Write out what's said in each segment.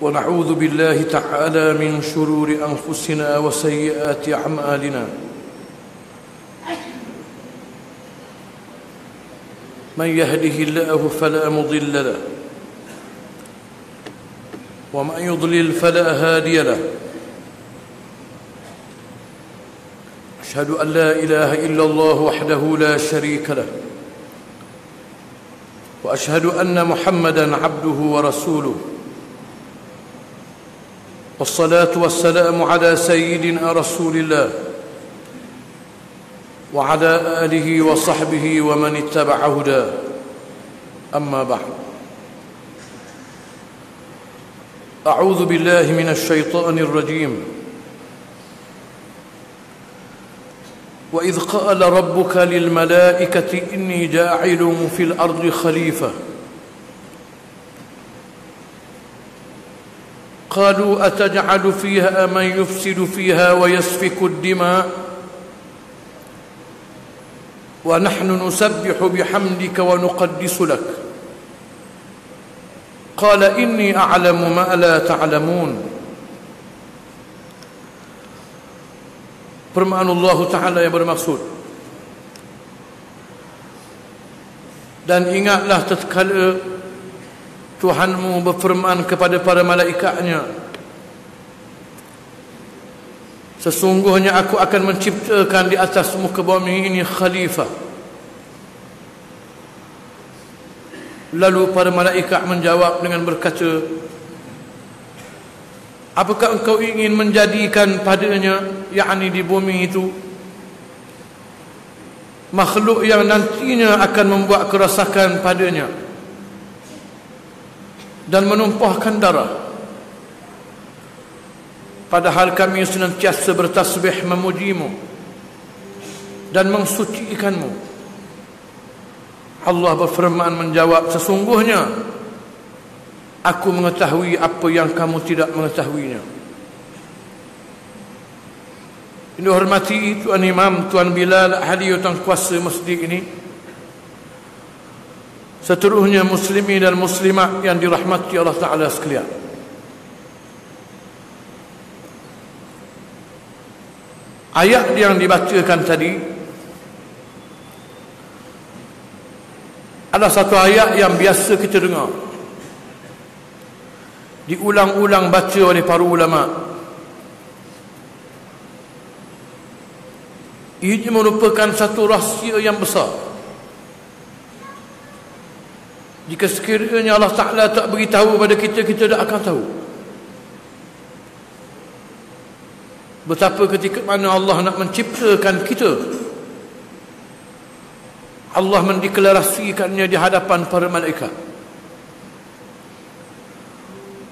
ونعوذ بالله تعالى من شرور أنفسنا وسيئات أعمالنا. من يهده الله فلا مضل له ومن يضلل فلا هادي له. أشهد أن لا إله إلا الله وحده لا شريك له وأشهد أن محمدا عبده ورسوله. والصلاة والسلام على سيدنا رسول الله وعلى آله وصحبه ومن اتبع هداه. أما بعد. أعوذ بالله من الشيطان الرجيم. وإذ قال ربك للملائكة إني جاعل في الأرض خليفة. قالوا أتجعل فيها من يفسد فيها ويسفك الدماء؟ ونحن نسبح بحمدك ونقدس لك. قال إني أعلم ما لا تعلمون. Firman Allah Ta'ala yang bermaksud. Dan ingatlah tatkala Tuhanmu berfirman kepada para malaikatnya Sesungguhnya aku akan menciptakan di atas muka bumi ini khalifah. Lalu para malaikat menjawab dengan berkata Apakah engkau ingin menjadikan padanya yakni di bumi itu makhluk yang nantinya akan membuat kerosakan padanya dan menumpahkan darah padahal kami senantiasa bertasbih memujimu dan mensucikanmu Allah berfirman menjawab sesungguhnya Aku mengetahui apa yang kamu tidak mengetahuinya. Ini hormati Tuan Imam, Tuan Bilal, ahli tuan kuasa masjid ini. Seterusnya muslimi dan muslimat yang dirahmati Allah Ta'ala sekalian. Ayat yang dibacakan tadi adalah satu ayat yang biasa kita dengar. Diulang-ulang baca oleh para ulama. Ini merupakan satu rahsia yang besar jika sekiranya Allah Ta'ala tak beritahu kepada kita kita tak akan tahu betapa ketika mana Allah nak menciptakan kita Allah mendeklarasikannya di hadapan para malaikat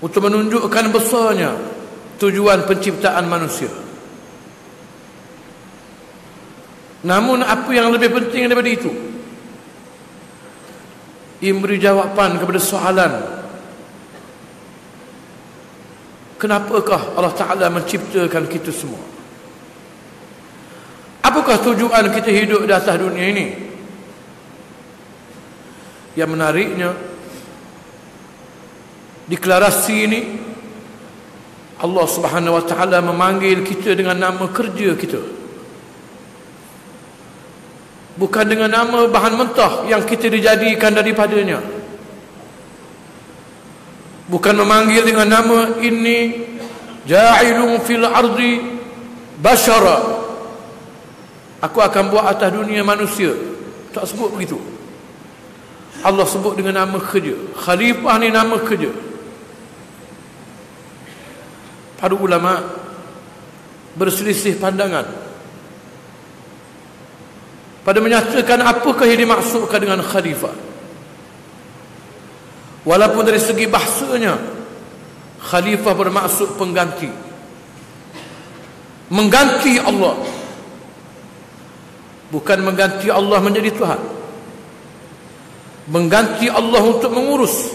untuk menunjukkan besarnya tujuan penciptaan manusia. Namun apa yang lebih penting daripada itu? Memberi jawapan kepada soalan Kenapakah Allah Ta'ala menciptakan kita semua? Apakah tujuan kita hidup di atas dunia ini? Yang menariknya deklarasi ini Allah Subhanahu wa taala memanggil kita dengan nama kerja kita bukan dengan nama bahan mentah yang kita dijadikan daripadanya. Bukan memanggil dengan nama ini ja'ilun fil ardi bashara. Aku akan buat atas dunia manusia. Tak sebut begitu. Allah sebut dengan nama kerja. Khalifah ni nama kerja. Para ulama berselisih pandangan pada menyatakan apakah yang dimaksudkan dengan khalifah. Walaupun dari segi bahasanya khalifah bermaksud pengganti. Mengganti Allah. Bukan mengganti Allah menjadi Tuhan. Mengganti Allah untuk mengurus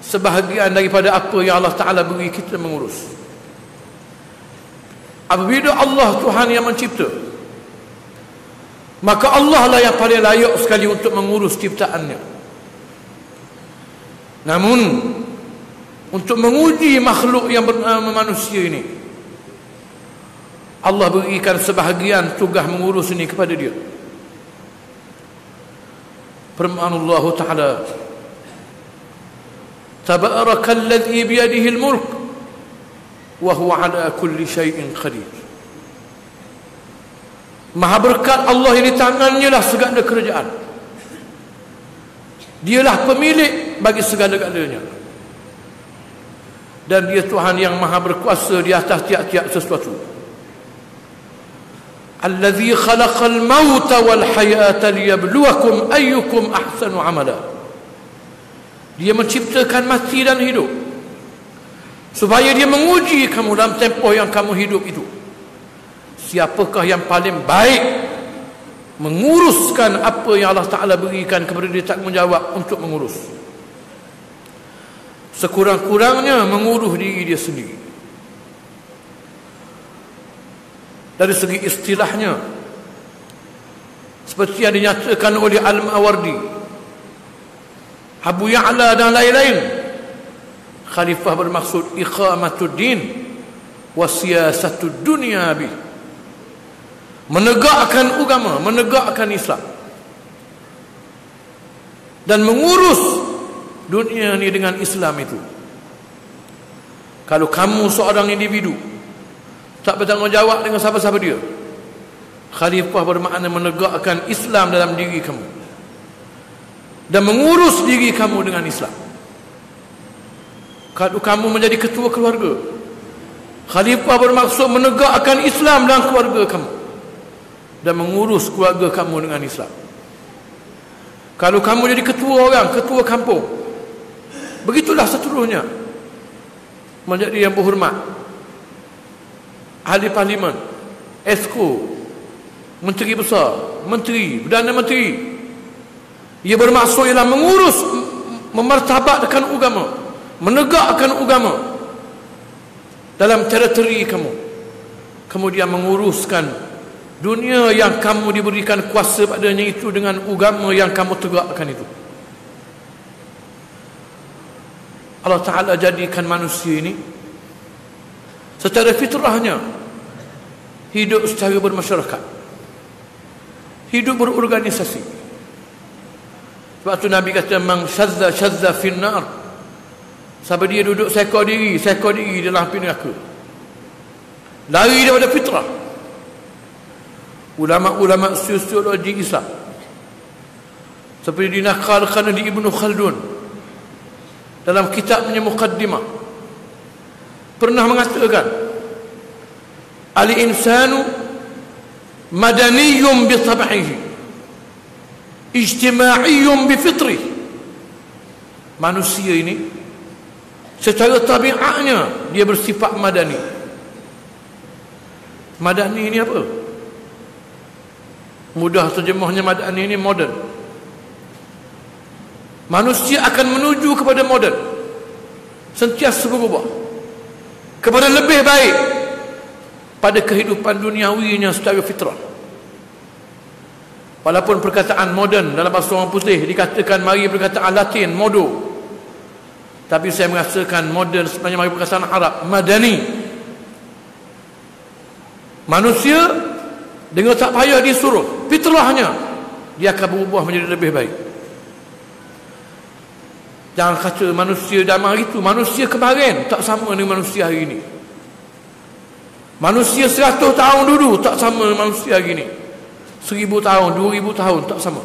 sebahagian daripada apa yang Allah Ta'ala beri kita mengurus. Apabila Allah Tuhan yang mencipta Maka Allah lah yang paling layak sekali untuk mengurus ciptaannya. Namun untuk menguji makhluk yang bernama manusia ini Allah berikan sebahagian tugas mengurus ini kepada dia. Firman Allah Ta'ala Tabarakalladzi biyadihi al-mulk wa huwa ala kulli syai'in qadir Maha berkat Allah ini tangannya lah segala kerajaan. Dialah pemilik bagi segala-galanya. Dan dia Tuhan yang maha berkuasa di atas tiap-tiap sesuatu. Alladhi khalaqal mauta wal hayata liyabluwakum ayyukum ahsanu amala. Dia menciptakan mati dan hidup. Supaya dia menguji kamu dalam tempoh yang kamu hidup itu siapakah yang paling baik menguruskan apa yang Allah Ta'ala berikan kepada dia tanggungjawab untuk mengurus. Sekurang-kurangnya mengurus diri dia sendiri. Dari segi istilahnya seperti yang dinyatakan oleh Al-Mawardi Abu Ya'la dan lain-lain khalifah bermaksud iqamatud din wa siyasatud dunia bih menegakkan agama, menegakkan Islam dan mengurus dunia ini dengan Islam itu. Kalau kamu seorang individu tak bertanggungjawab dengan siapa-siapa dia, khalifah bermakna menegakkan Islam dalam diri kamu dan mengurus diri kamu dengan Islam. Kalau kamu menjadi ketua keluarga, khalifah bermaksud menegakkan Islam dalam keluarga kamu dan mengurus keluarga kamu dengan Islam. Kalau kamu jadi ketua orang, ketua kampung, begitulah seterusnya. Menjadi yang berhormat. Ahli parlimen, esko, menteri besar, menteri, perdana menteri. Ia bermaksud ialah mengurus, memartabatkan agama, menegakkan agama dalam teritori kamu. Kemudian menguruskan Dunia yang kamu diberikan kuasa padanya itu dengan agama yang kamu tegakkan itu. Allah Ta'ala jadikan manusia ini secara fitrahnya hidup secara bermasyarakat. Hidup berorganisasi. Sebab tu Nabi kata mang syazza syazza finnar. Sampai dia duduk sekor diri, sekor diri dalam api neraka. Lari daripada fitrah ulama-ulama sosiologi Islam. Seperti dinakalkan di Ibnu Khaldun. Dalam kitabnya Muqaddimah. Pernah mengatakan al-insanu madaniyun bi tab'ihi ijtima'iyyun bi fitri manusia ini secara tabiatnya dia bersifat madani. Madani ini apa mudah terjemahnya madani ini modern. Manusia akan menuju kepada modern. Sentiasa berubah. Kepada lebih baik. Pada kehidupan duniawinya secara fitrah. Walaupun perkataan modern dalam bahasa orang putih dikatakan mari perkataan latin modo. Tapi saya merasakan modern sebenarnya mari perkataan Arab madani. Manusia dengan tak payah disuruh fitrahnya. Dia akan berubah menjadi lebih baik. Jangan kata manusia zaman itu manusia kemarin tak sama dengan manusia hari ini. Manusia seratus tahun dulu tak sama dengan manusia hari ini. Seribu tahun, dua ribu tahun tak sama.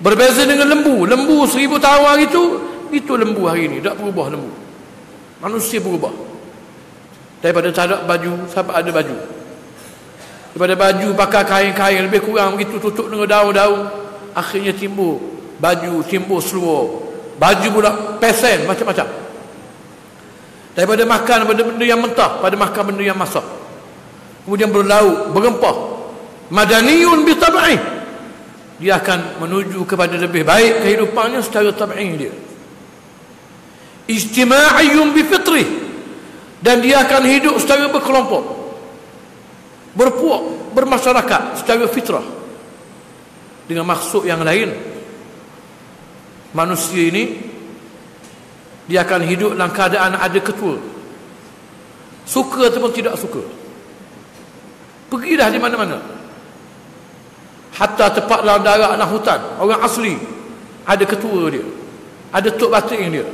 Berbeza dengan lembu. Lembu seribu tahun hari itu itu lembu hari ini. Tak berubah lembu. Manusia berubah. Daripada tak ada baju sampai ada baju daripada baju pakai kain-kain lebih kurang begitu tutup dengan daun-daun akhirnya timbul baju timbul seluar. Baju pula pesen macam-macam. Daripada makan benda-benda yang mentah pada makan benda yang masak. Kemudian berlauk berempah madaniyun bi tab'i dia akan menuju kepada lebih baik kehidupannya secara tab'i dia. Ijtima'iyun bi fitri dan dia akan hidup secara berkelompok berpuak bermasyarakat secara fitrah. Dengan maksud yang lain manusia ini dia akan hidup dalam keadaan ada ketua. Suka ataupun tidak suka. Pergilah di mana-mana. Hatta tepat dalam darat anak hutan orang asli ada ketua dia ada tok batin dia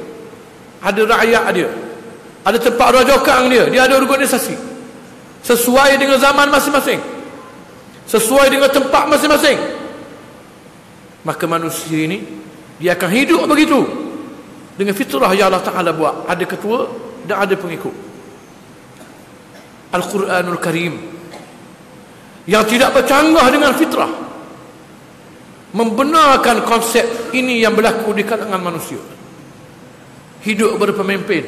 ada rakyat dia ada tempat rojokang dia dia ada organisasi sesuai dengan zaman masing-masing. Sesuai dengan tempat masing-masing. Maka manusia ini dia akan hidup begitu. Dengan fitrah yang Allah Ta'ala buat. Ada ketua dan ada pengikut. Al-Quranul Karim. Yang tidak bercanggah dengan fitrah. Membenarkan konsep ini yang berlaku di kalangan manusia. Hidup berpemimpin.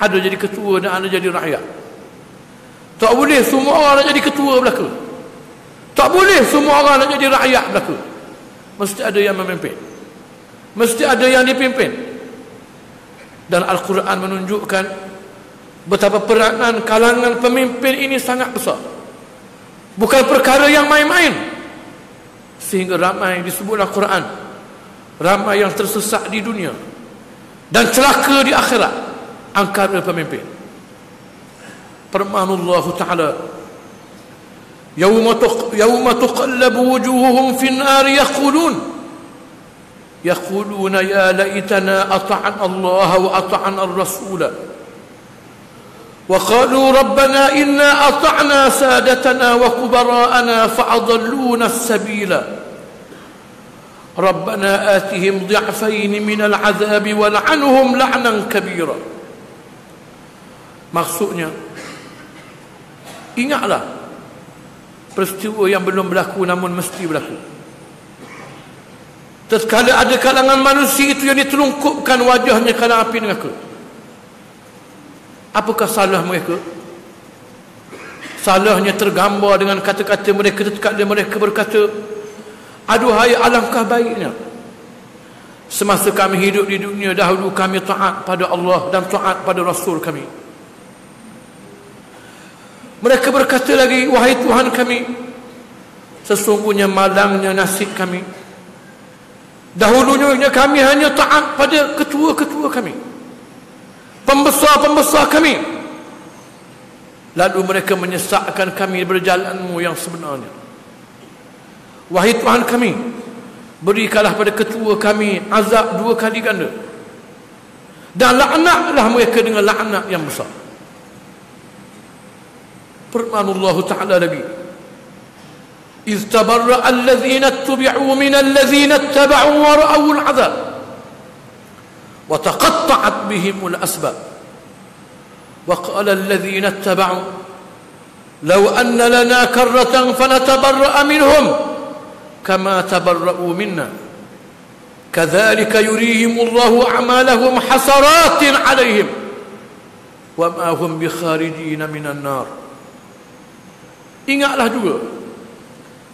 Ada jadi ketua dan ada jadi rakyat tak boleh semua orang nak jadi ketua belaka. Tak boleh semua orang nak jadi rakyat belaka. Mesti ada yang memimpin. Mesti ada yang dipimpin. Dan Al-Quran menunjukkan betapa peranan kalangan pemimpin ini sangat besar. Bukan perkara yang main-main. Sehingga ramai disebut Al-Quran. Ramai yang tersesat di dunia. Dan celaka di akhirat. Angkara pemimpin firman Allah Ta'ala يوم تقلب وجوههم في النار يقولون يقولون يا ليتنا أطعنا الله وأطعنا الرسول. وقالوا ربنا إنا أطعنا سادتنا وكبراءنا فأضلونا السبيل. ربنا آتهم ضعفين من العذاب ولعنهم لعنا كبيرا. maksudnya ingatlah peristiwa yang belum berlaku namun mesti berlaku Tatkala ada kalangan manusia itu yang ditelungkupkan wajahnya ke dalam api neraka. Apakah salah mereka? Salahnya tergambar dengan kata-kata mereka ketika mereka berkata, Aduhai alangkah baiknya. Semasa kami hidup di dunia dahulu kami taat pada Allah dan taat pada Rasul kami. Mereka berkata lagi, Wahai Tuhan kami, Sesungguhnya malangnya nasib kami Dahulunya kami hanya taat pada ketua-ketua kami. Pembesar-pembesar kami. Lalu mereka menyesakkan kami berjalanmu yang sebenarnya. Wahai Tuhan kami, berikanlah pada ketua kami azab dua kali ganda. Dan laknatlah mereka dengan laknat yang besar. Firman Allah Ta'ala lagi. إذ تبرأ الذين اتبعوا من الذين اتبعوا ورأوا العذاب وتقطعت بهم الأسباب. وقال الذين اتبعوا لو أن لنا كرة فنتبرأ منهم كما تبرأوا منا. كذلك يريهم الله أعمالهم حسرات عليهم وما هم بخارجين من النار. Ingatlah juga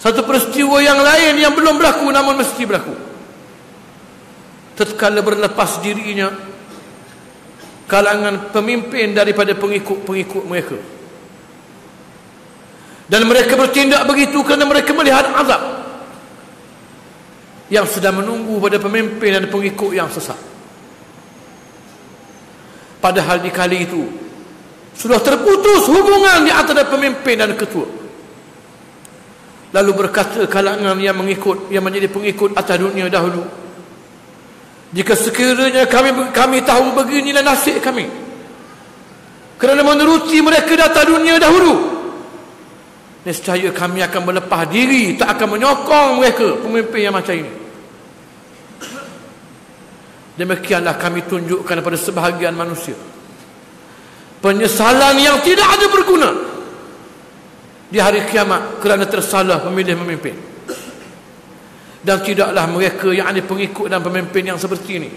Satu peristiwa yang lain yang belum berlaku namun mesti berlaku. Tatkala berlepas dirinya kalangan pemimpin daripada pengikut-pengikut mereka. Dan mereka bertindak begitu kerana mereka melihat azab yang sedang menunggu pada pemimpin dan pengikut yang sesat. Padahal di kali itu sudah terputus hubungan di antara pemimpin dan ketua lalu berkata kalangan yang mengikut yang menjadi pengikut atas dunia dahulu jika sekiranya kami kami tahu beginilah nasib kami kerana menuruti mereka di atas dunia dahulu nescaya kami akan berlepas diri tak akan menyokong mereka pemimpin yang macam ini. Demikianlah kami tunjukkan kepada sebahagian manusia. Penyesalan yang tidak ada berguna di hari kiamat kerana tersalah memilih memimpin. Dan tidaklah mereka yang ada pengikut dan pemimpin yang seperti ini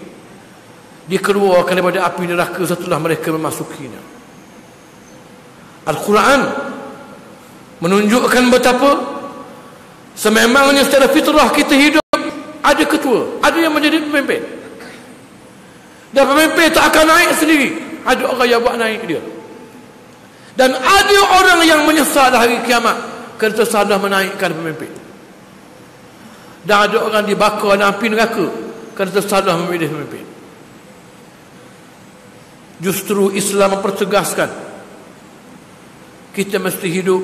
dikeluarkan daripada api neraka setelah mereka memasukinya. Al-Quran menunjukkan betapa sememangnya secara fitrah kita hidup ada ketua ada yang menjadi pemimpin. Dan pemimpin tak akan naik sendiri ada orang yang buat naik dia dan ada orang yang menyesal hari kiamat kerana tersalah menaikkan pemimpin. Dan ada orang dibakar dalam api neraka kerana tersalah memilih pemimpin. Justru Islam mempertegaskan kita mesti hidup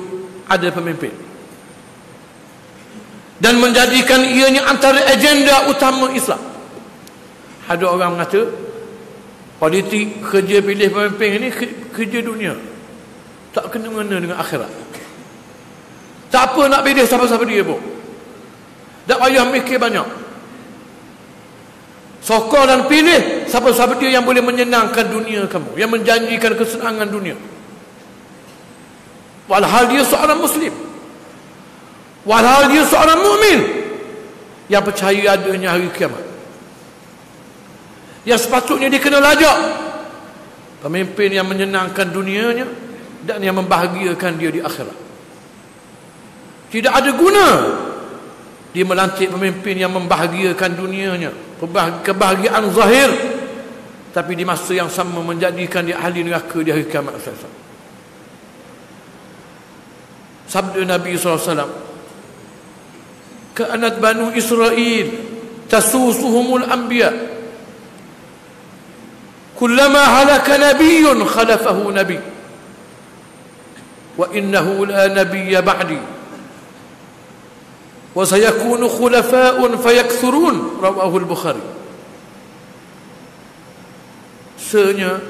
ada pemimpin dan menjadikan ianya antara agenda utama Islam. Ada orang mengata politik kerja pilih pemimpin ini kerja dunia. Tak kena mengena dengan akhirat. Tak apa nak pilih siapa-siapa dia pun. Tak payah mikir banyak. Sokong dan pilih siapa-siapa dia yang boleh menyenangkan dunia kamu. Yang menjanjikan kesenangan dunia. Walhal dia seorang Muslim. Walhal dia seorang mukmin yang percaya adanya hari kiamat. Yang sepatutnya dia kena lajak pemimpin yang menyenangkan dunianya dan yang membahagiakan dia di akhirat. Tidak ada guna. Dia melantik pemimpin yang membahagiakan dunianya, kebahagiaan zahir. Tapi di masa yang sama menjadikan dia ahli neraka di hari kiamat esok. Sabda Nabi SAW alaihi wasallam, "Ka'anat banu Israel tasusuhumul anbiya" Kullama halaka nabiyun khalafahu nabi. وانه لا نبي بعدي وسيكون خلفاء فيكثرون رواه البخاري Sebenarnya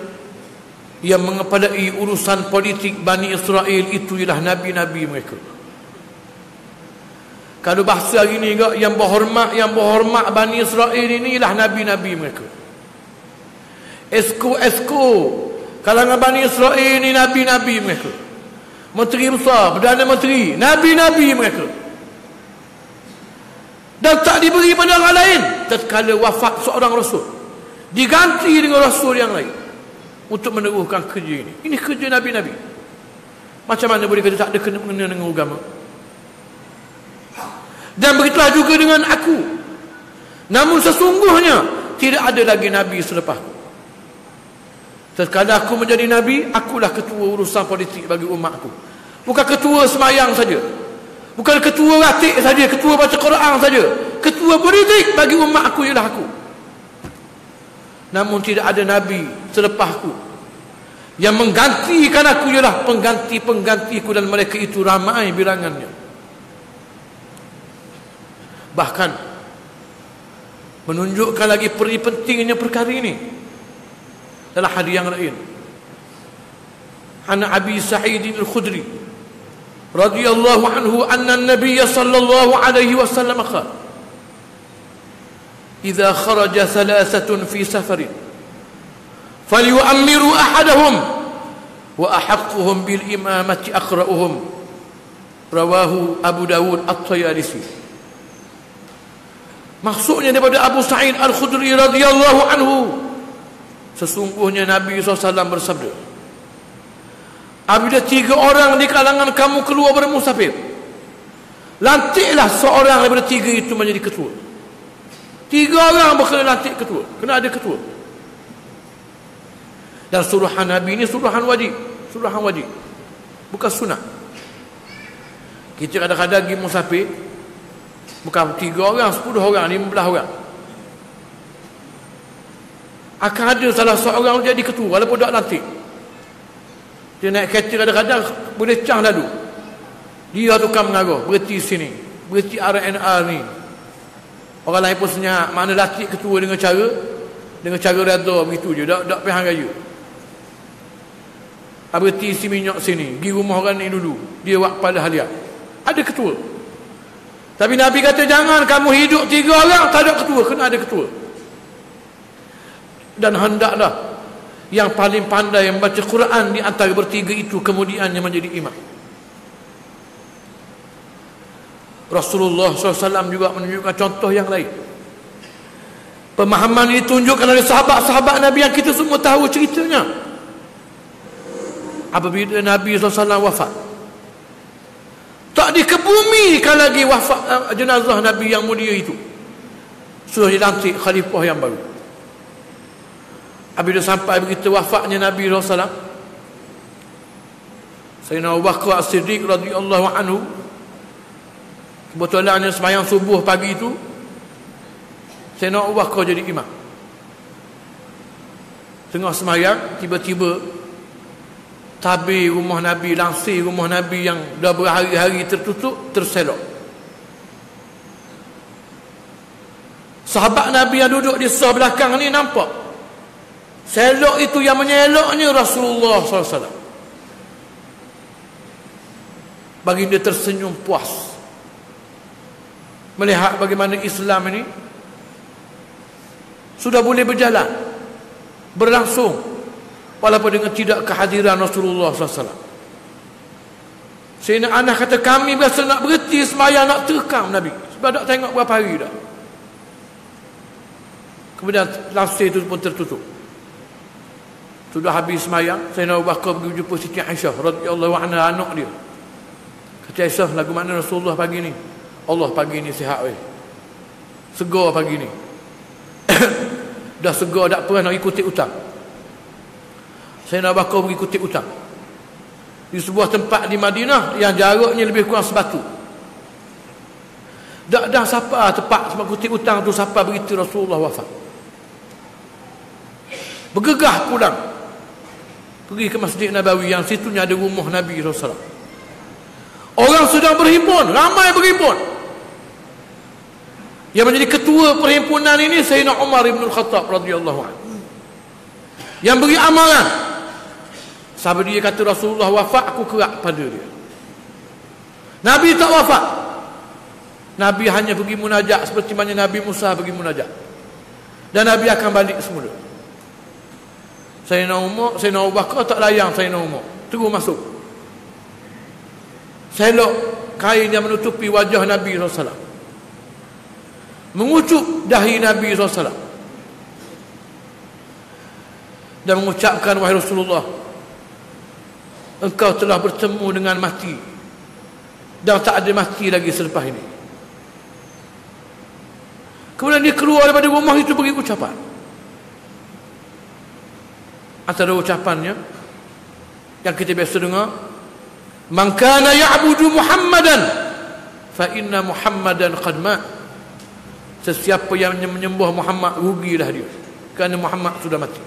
yang mengepadai urusan politik Bani Israel itu ialah Nabi-Nabi mereka. Kalau bahasa hari ni juga yang berhormat yang berhormat Bani Israel ini ialah nabi-nabi mereka. Esko-esko kalangan Bani Israel ini nabi-nabi mereka. Menteri besar, Perdana Menteri, nabi-nabi mereka. Dan tak diberi pada orang lain tatkala wafat seorang rasul. Diganti dengan rasul yang lain untuk meneruskan kerja ini. Ini kerja nabi-nabi. Macam mana boleh kata tak ada kena dengan agama? Dan begitulah juga dengan aku. Namun sesungguhnya tidak ada lagi Nabi selepas Sekadar aku menjadi Nabi, akulah ketua urusan politik bagi umatku. Bukan ketua semayang saja. Bukan ketua ratik saja, ketua baca Quran saja. Ketua politik bagi umat aku ialah aku. Namun tidak ada Nabi selepas aku. Yang menggantikan aku ialah pengganti-penggantiku dan mereka itu ramai bilangannya bahkan menunjukkan lagi peri pentingnya perkara ini dalam hadis yang lain an abi sa'id al-khudri radhiyallahu anhu anna an-nabiy sallallahu alaihi wasallam qala fi safarin falyu'ammiru ahadahum wa ahaqquhum bil imamati aqra'uhum rawahu abu daud at-tayalisi Maksudnya daripada Abu Sa'id Al-Khudri radhiyallahu anhu. Sesungguhnya Nabi SAW bersabda. Apabila tiga orang di kalangan kamu keluar bermusafir. Lantiklah seorang daripada tiga itu menjadi ketua. Tiga orang berkena lantik ketua. Kena ada ketua. Dan suruhan Nabi ini suruhan wajib. Suruhan wajib. Bukan sunat. Kita kadang-kadang pergi musafir. Bukan tiga orang, sepuluh orang, lima belas orang. Akan ada salah seorang jadi ketua walaupun tak nanti. Dia naik kereta kadang-kadang boleh cah lalu. Dia tukang mengarah, berhenti sini. Berhenti RNR ni. Orang lain pun senyap, mana latih ketua dengan cara dengan cara reda begitu je, tak tak pihang raya. Berhenti isi minyak sini, pergi rumah orang ni dulu. Dia buat pada haliah. Ada ketua. Tapi Nabi kata jangan kamu hidup tiga orang tak ada ketua, kena ada ketua. Dan hendaklah yang paling pandai yang membaca Quran di antara bertiga itu kemudian yang menjadi imam. Rasulullah SAW juga menunjukkan contoh yang lain. Pemahaman ini tunjukkan oleh sahabat-sahabat Nabi yang kita semua tahu ceritanya. Apabila Nabi SAW wafat, tak dikebumikan lagi wafat uh, jenazah Nabi yang mulia itu. Sudah dilantik khalifah yang baru. Apabila sampai begitu wafatnya Nabi SAW. Sayyidina Abu Bakar As-Siddiq radhiyallahu anhu. Kebetulannya semayang subuh pagi itu. Sayyidina Abu Bakar jadi imam. Tengah semayang Tiba-tiba Tabir rumah Nabi Langsir rumah Nabi yang Dah berhari-hari tertutup Terselok Sahabat Nabi yang duduk di sebelah belakang ni nampak Selok itu yang menyeloknya Rasulullah SAW Baginda tersenyum puas. Melihat bagaimana Islam ini Sudah boleh berjalan Berlangsung Walaupun dengan tidak kehadiran Rasulullah SAW Sehingga anak kata kami biasa nak berhenti Semayang nak terekam Nabi. Sebab tak tengok berapa hari dah. Kemudian langsir itu pun tertutup Sudah habis semayang Saya nak bakar pergi jumpa Siti Aisyah radhiyallahu anha anak dia. Kata Aisyah lagu mana Rasulullah pagi ni? Allah pagi ni sihat weh. Segar pagi ni. Dah segar tak pernah nak ikuti utang. Saya nak bakar pergi ikuti utang. Di sebuah tempat di Madinah Yang jaraknya lebih kurang sebatu. Tak dah siapa tempat sebab ikuti utang tu Siapa beritahu Rasulullah wafat. Bergegah pulang Pergi ke Masjid Nabawi Yang situnya ada rumah Nabi SAW Orang sedang berhimpun, ramai berhimpun. Yang menjadi ketua perhimpunan ini Sayyidina Umar bin Khattab radhiyallahu anhu. Yang beri amalan. Sahabat dia kata Rasulullah wafat aku kerak pada dia. Nabi tak wafat. Nabi hanya pergi munajat seperti mana Nabi Musa pergi munajat. Dan Nabi akan balik semula. Sayyidina Umar, Sayyidina Abu Bakar tak layang Sayyidina Umar. Terus masuk. Selok kain yang menutupi wajah Nabi SAW. Mengucup dahi Nabi SAW. Dan mengucapkan wahai Rasulullah engkau telah bertemu dengan mati dan tak ada mati lagi selepas ini. Kemudian dia keluar daripada rumah itu pergi ucapan antara ucapannya yang kita biasa dengar Man kana ya'budu Muhammadan fa inna Muhammadan qad ma. Sesiapa yang menyembah Muhammad rugilah dia. Kerana Muhammad sudah mati.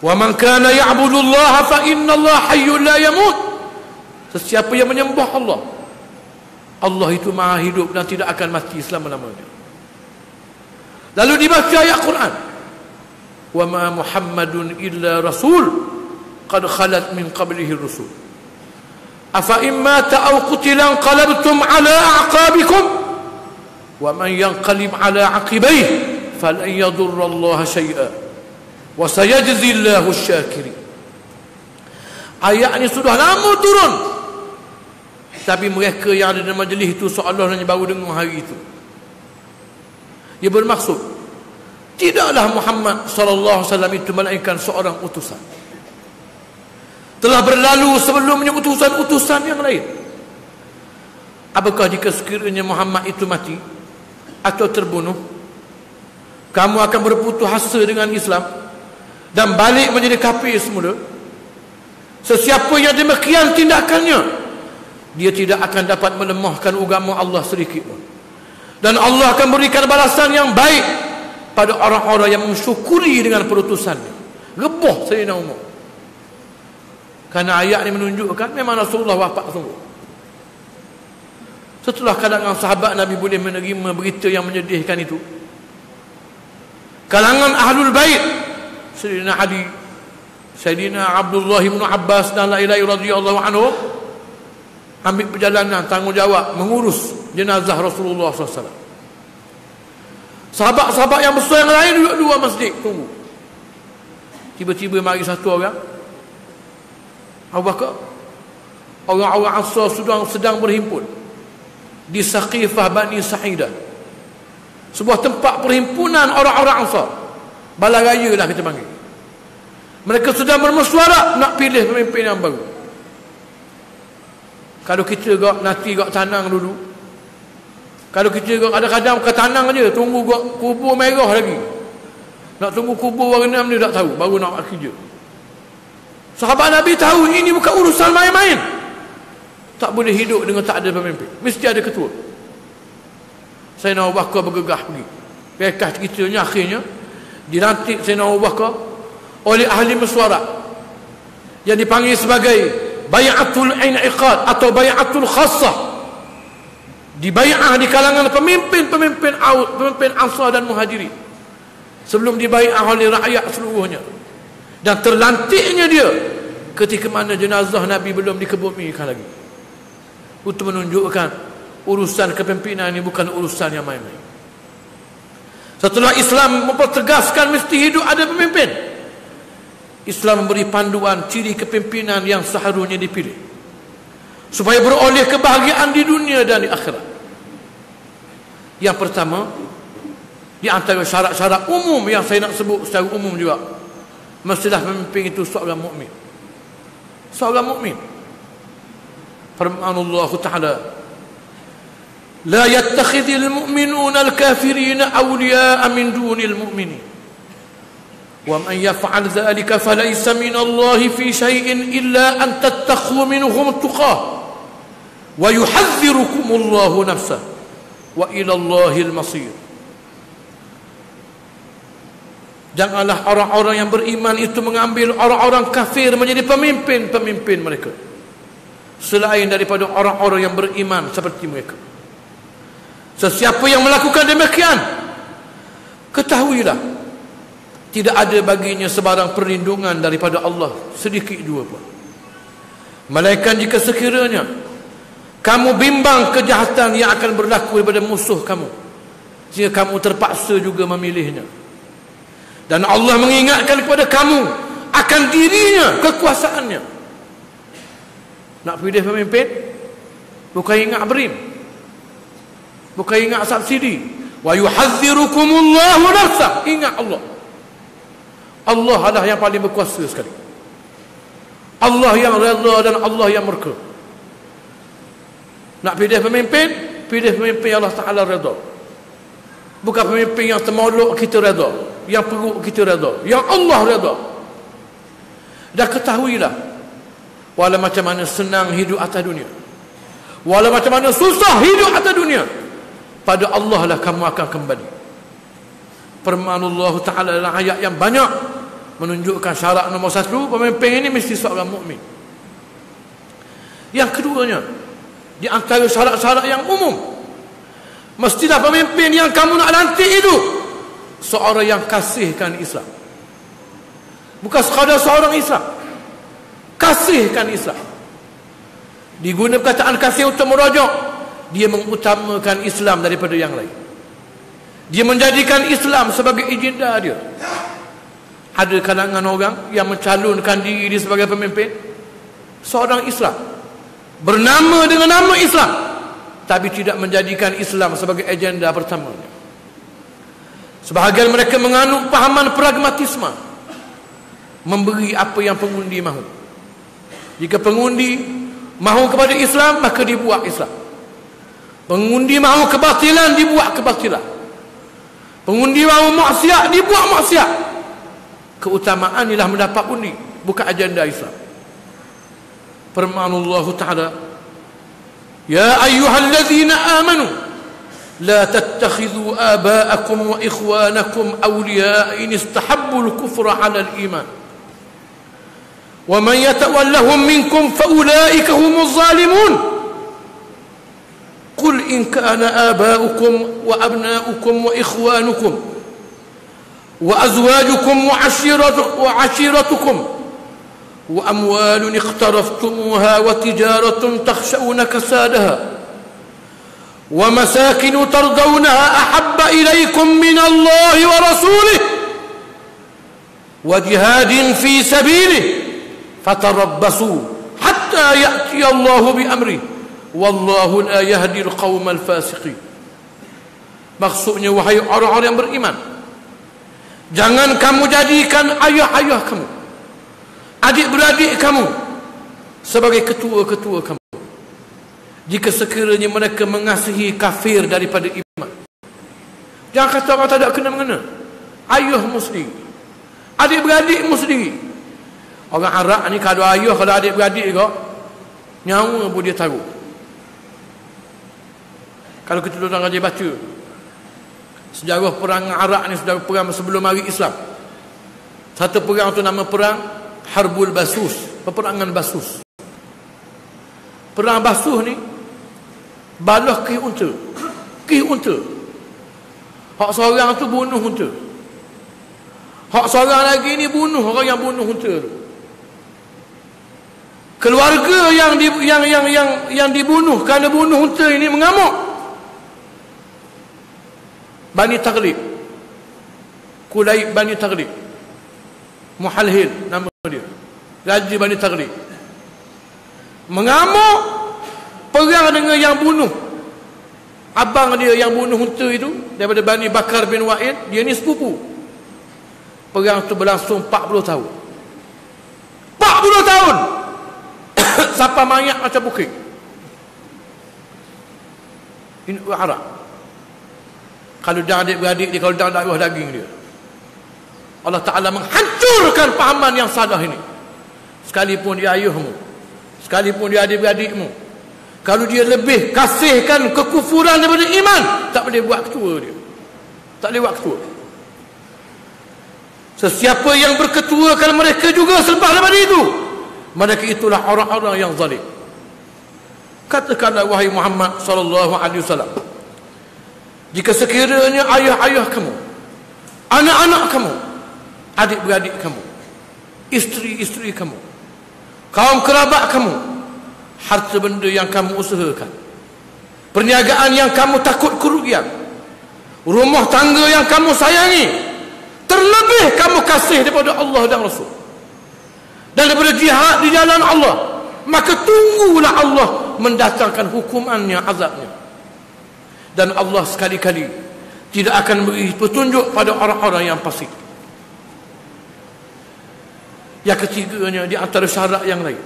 Wa man kana ya'budu Allah fa inna Allah hayyun la yamut. Sesiapa yang menyembah Allah Allah itu maha hidup dan tidak akan mati selama-lamanya. Lalu dibaca ayat Quran. وما محمد إلا رسول قد خلت من قبله الرسول أفإن مات أو قتل انقلبتم على أعقابكم ومن ينقلب على عقبيه فلن يضر الله شيئا وسيجزي الله الشاكرين أي يعني سدوه لا موترون tapi mereka yang ada dalam majlis itu seolah-olah baru dengar hari itu. Dia bermaksud tidaklah Muhammad sallallahu alaihi wasallam itu melainkan seorang utusan telah berlalu sebelumnya utusan-utusan yang lain. Apakah jika sekiranya Muhammad itu mati atau terbunuh, kamu akan berputus asa dengan Islam dan balik menjadi kafir semula? Sesiapa yang demikian tindakannya, dia tidak akan dapat melemahkan agama Allah sedikit pun. Dan Allah akan berikan balasan yang baik pada orang-orang yang mensyukuri dengan perutusannya. Rebah Sayyidina Umar. Karena ayat ini menunjukkan memang Rasulullah wafat sungguh. Setelah kalangan sahabat Nabi boleh menerima berita yang menyedihkan itu. Kalangan Ahlul Bait Sayyidina Ali Sayyidina Abdullah bin Abbas dan lain-lain radhiyallahu anhu ambil perjalanan tanggungjawab mengurus jenazah Rasulullah SAW. Sahabat-sahabat yang besar yang lain duduk dua masjid. Tunggu. Tiba-tiba mari satu orang. Abu Bakar. Orang-orang Ansar sedang sedang berhimpun. Di Saqifah Bani Sa'idah. Sebuah tempat perhimpunan orang-orang Ansar balaraya lah kita panggil. Mereka sedang bermesuara nak pilih pemimpin yang baru. Kalau kita gak nanti gak tanang dulu kalau kita kadang-kadang ke tanang aja tunggu gak kubur merah lagi nak tunggu kubur warna ni tak tahu baru nak buat kerja Sahabat Nabi tahu ini bukan urusan main-main. Tak boleh hidup dengan tak ada pemimpin. Mesti ada ketua. Saya nak Bakar bergegah pergi. Pekas ceritanya akhirnya dilantik Sayyidina Abu Bakar oleh ahli mesyuarat yang dipanggil sebagai bayatul in'iqad atau bayatul khassah dibayar di kalangan pemimpin-pemimpin pemimpin Ansar dan Muhajirin. Sebelum dibayar oleh rakyat seluruhnya. Dan terlantiknya dia ketika mana jenazah Nabi belum dikebumikan lagi. Untuk menunjukkan urusan kepimpinan ini bukan urusan yang main-main. Setelah Islam mempertegaskan mesti hidup ada pemimpin Islam memberi panduan ciri kepimpinan yang seharusnya dipilih supaya beroleh kebahagiaan di dunia dan di akhirat. Yang pertama di antara syarat-syarat umum yang saya nak sebut secara umum juga mestilah pemimpin itu seorang mukmin. Seorang mukmin. Firman Allah taala la yattakhidhul mu'minuna al-kafirina awliya'a min dunil mu'minin. Wa man yaf'al dhalika falaysa min Allah fi shay'in illa an tattakhu minhum tuqah Allah nafsahu wa ila Allahil masir Janganlah orang-orang yang beriman itu mengambil orang-orang kafir menjadi pemimpin-pemimpin mereka. Selain daripada orang-orang yang beriman seperti mereka. Sesiapa yang melakukan demikian, ketahuilah tidak ada baginya sebarang perlindungan daripada Allah sedikit dua pun. Malaikat jika sekiranya kamu bimbang kejahatan yang akan berlaku daripada musuh kamu, sehingga kamu terpaksa juga memilihnya. Dan Allah mengingatkan kepada kamu akan dirinya, kekuasaannya. Nak pilih pemimpin? Bukan ingat berim. Bukan ingat subsidi. Wa yuhadzirukumullahu nafsa. Ingat Allah. Allah adalah yang paling berkuasa sekali. Allah yang redha dan Allah yang murka. Nak pilih pemimpin? Pilih pemimpin yang Allah Ta'ala redha. Bukan pemimpin yang termolok kita redha yang perlu kita redha yang Allah redha dan ketahuilah walau macam mana senang hidup atas dunia walau macam mana susah hidup atas dunia pada Allah lah kamu akan kembali firman Allah Ta'ala dalam ayat yang banyak menunjukkan syarat nombor satu pemimpin ini mesti seorang mukmin. yang keduanya di antara syarat-syarat yang umum. Mestilah pemimpin yang kamu nak lantik itu seorang yang kasihkan Islam. Bukan sekadar seorang Islam. Kasihkan Islam. Diguna perkataan kasih untuk merujuk dia mengutamakan Islam daripada yang lain. Dia menjadikan Islam sebagai agenda dia. Ada kalangan orang yang mencalonkan diri sebagai pemimpin seorang Islam bernama dengan nama Islam tapi tidak menjadikan Islam sebagai agenda pertamanya Sebahagian mereka menganut pahaman pragmatisme. Memberi apa yang pengundi mahu. Jika pengundi mahu kepada Islam, maka dibuat Islam. Pengundi mahu kebatilan, dibuat kebatilan. Pengundi mahu maksiat, dibuat maksiat. Keutamaan ialah mendapat undi, bukan agenda Islam. Firman Allah Ta'ala, Ya ayyuhallazina amanu, لا تتخذوا آباءكم وإخوانكم أولياء إن استحبوا الكفر على الإيمان. ومن يتولهم منكم فأولئك هم الظالمون. قل إن كان آباؤكم وأبناؤكم وإخوانكم وأزواجكم وعشيرتكم وأموال اقترفتموها وتجارة تخشون كسادها ومساكن ترضونها أحب إليكم من الله ورسوله وجهاد في سبيله فتربصوا حتى يأتي الله بأمره والله لا يهدي القوم الفاسقين. maksudnya wahai orang-orang yang beriman. Jangan kamu jadikan ayah-ayah kamu. Adik-beradik kamu. Sebagai ketua-ketua kamu. Jika sekiranya mereka mengasihi kafir daripada iman. Jangan kata orang tak ada kena-mengena ayah muslim adik-beradik muslim orang Arab ni kalau ayah kalau adik-beradik kau nyawa pun dia taruh. Kalau kita orang rajin baca sejarah perang Arab ni sejarah perang sebelum hari Islam. Satu perang tu nama perang Harbul Basus, peperangan Basus. Perang Basuh ni balah ke unta. Ke unta. Hak seorang tu bunuh unta. Hak seorang lagi ni bunuh orang yang bunuh unta tu. Keluarga yang di, yang yang yang yang dibunuh kerana bunuh unta ini mengamuk. Bani Taglib. Kulai Bani Taglib. Muhalhil nama dia. Raja Bani Taglib. Mengamuk perang dengan yang bunuh. Abang dia yang bunuh unta itu daripada Bani Bakar bin Wa'id, dia ni sepupu. Perang tu berlangsung 40 tahun. 40 tahun. Siapa mayat macam bukit. Ini Arab. Kalau dah adik-beradik dia, kalau dah dakwah daging dia. Allah Ta'ala menghancurkan pahaman yang salah ini. Sekalipun dia ayuhmu. Sekalipun dia adik-beradikmu. Kalau dia lebih kasihkan kekufuran daripada iman. Tak boleh buat ketua dia. Tak boleh buat ketua. Sesiapa yang berketua kalau mereka juga selepas daripada itu. Mereka itulah orang-orang yang zalim. Katakanlah wahai Muhammad sallallahu alaihi wasallam. Jika sekiranya ayah-ayah kamu, anak-anak kamu, adik-beradik kamu, isteri-isteri kamu, kaum kerabat kamu, harta benda yang kamu usahakan, perniagaan yang kamu takut kerugian, rumah tangga yang kamu sayangi, terlebih kamu kasih daripada Allah dan Rasul, dan daripada jihad di jalan Allah, maka tunggulah Allah mendatangkan hukumannya, azabnya. Dan Allah sekali-kali tidak akan beri petunjuk pada orang-orang yang fasik. Yang ketiganya di antara syarat yang lain.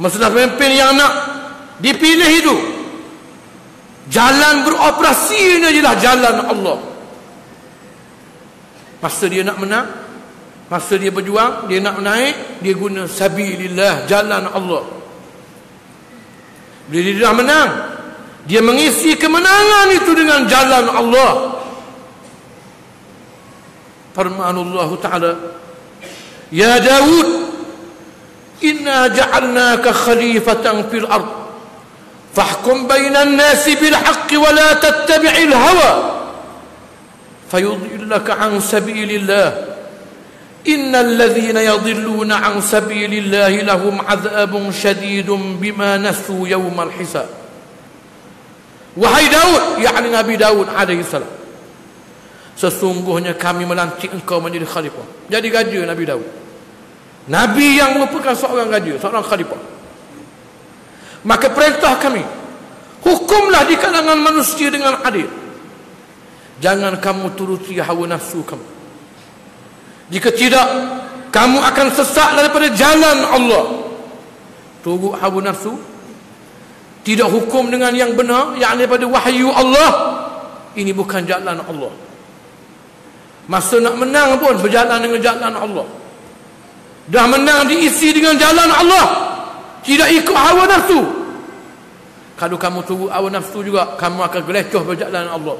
Masalah pemimpin yang nak dipilih itu. Jalan beroperasi ini adalah jalan Allah. Masa dia nak menang. Masa dia berjuang. Dia nak naik. Dia guna sabilillah. Jalan Allah. Bila dia dah menang. Dia mengisi kemenangan itu dengan jalan Allah. Firman Allah Ta'ala. يا داود إنا جعلناك خليفة في الأرض فاحكم بين الناس بالحق ولا تتبع الهوى فيضلك عن سبيل الله. إن الذين يضلون عن سبيل الله لهم عذاب شديد بما نسوا يوم الحساب. وهي داود يعني نبي داود عليه السلام. Sesungguhnya kami melantik engkau menjadi khalifah. Jadi raja Nabi Daud. Nabi yang merupakan seorang raja, seorang khalifah. Maka perintah kami, hukumlah di kalangan manusia dengan adil. Jangan kamu turuti hawa nafsu kamu. Jika tidak, kamu akan sesat daripada jalan Allah. Turut hawa nafsu. Tidak hukum dengan yang benar, yang daripada wahyu Allah. Ini bukan jalan Allah. Masa nak menang pun berjalan dengan jalan Allah. Dah menang diisi dengan jalan Allah. Tidak ikut hawa nafsu. Kalau kamu tunggu hawa nafsu juga, kamu akan gelecoh berjalan Allah.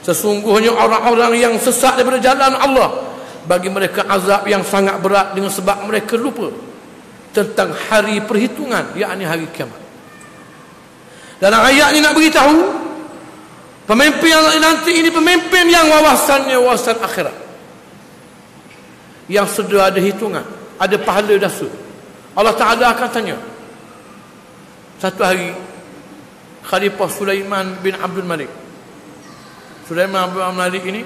Sesungguhnya orang-orang yang sesat daripada jalan Allah. Bagi mereka azab yang sangat berat dengan sebab mereka lupa. Tentang hari perhitungan, yakni hari kiamat. Dalam ayat ini nak beritahu, Pemimpin yang nanti ini pemimpin yang wawasannya wawasan akhirat. Yang sudah ada hitungan, ada pahala dasar. Allah Taala akan tanya. Satu hari Khalifah Sulaiman bin Abdul Malik. Sulaiman bin Abdul Malik ini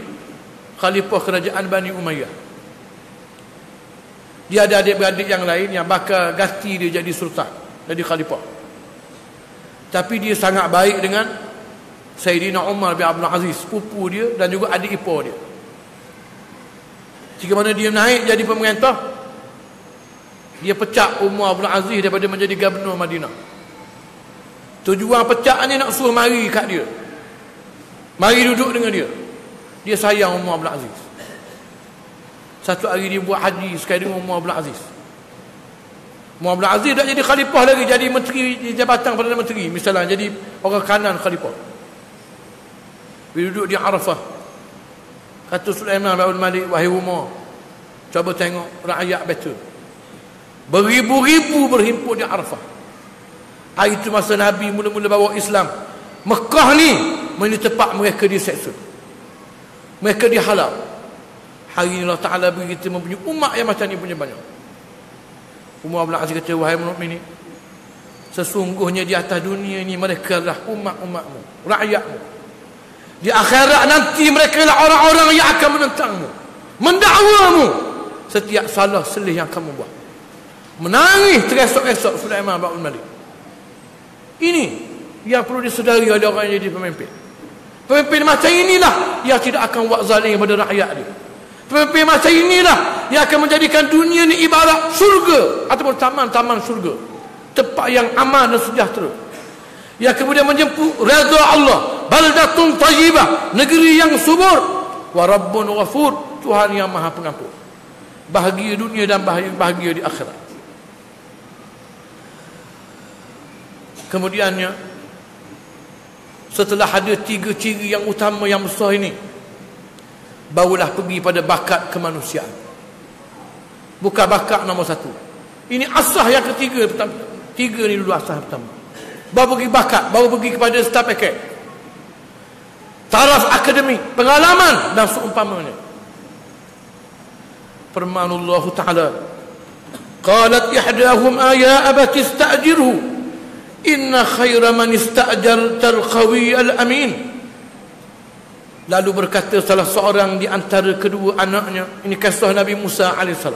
khalifah kerajaan Bani Umayyah. Dia ada adik-beradik yang lain yang bakal ganti dia jadi sultan, jadi khalifah. Tapi dia sangat baik dengan Sayyidina Umar bin Abdul Aziz sepupu dia dan juga adik ipar dia. Jika mana dia naik jadi pemerintah dia pecah Umar bin Aziz daripada menjadi gubernur Madinah. Tujuan pecah ni nak suruh mari kat dia. Mari duduk dengan dia. Dia sayang Umar bin Aziz. Satu hari dia buat haji sekali dengan Umar bin Aziz. Umar bin Aziz dah jadi khalifah lagi jadi menteri jabatan Perdana Menteri misalnya jadi orang kanan khalifah bila duduk di Arafah Kata Sulaiman bin Malik, wahai Umar, coba tengok rakyat betul. Beribu-ribu berhimpun di Arafah. Hari itu masa Nabi mula-mula bawa Islam. Mekah ni menjadi tempat mereka diseksa. Mereka dihalal. Hari ini Allah Ta'ala beri kita mempunyai umat yang macam ni punya banyak. Umar bin Aziz kata, wahai ini. Sesungguhnya di atas dunia ini mereka adalah umat-umatmu. Rakyatmu. Di akhirat nanti mereka adalah orang-orang yang akan menentangmu. Mendakwamu. Setiap salah selih yang kamu buat. Menangis teresok-esok Sulaiman bin Malik. Ini yang perlu disedari oleh orang yang jadi pemimpin. Pemimpin macam inilah yang tidak akan buat zalim pada rakyat dia. Pemimpin macam inilah yang akan menjadikan dunia ini ibarat surga ataupun taman-taman surga. Tempat yang aman dan sejahtera. Yang kemudian menjemput redha Allah. Baldatun tayyibah. Negeri yang subur. Wa rabbun ghafur. Tuhan yang maha pengampun. Bahagia dunia dan bahagia, bahagia di akhirat. Kemudiannya setelah ada tiga ciri yang utama yang besar ini barulah pergi pada bakat kemanusiaan. Bukan bakat nombor satu. Ini asah yang ketiga pertama. Tiga ni dulu asah pertama. Baru pergi bakat, baru pergi kepada staff packet. Taraf akademik, pengalaman dan seumpamanya. Firman Allah Ta'ala. Qalat ihdahum ya abati ista'jirhu Inna khaira man ista'jartal al amin. Lalu berkata salah seorang di antara kedua anaknya, ini kisah Nabi Musa AS.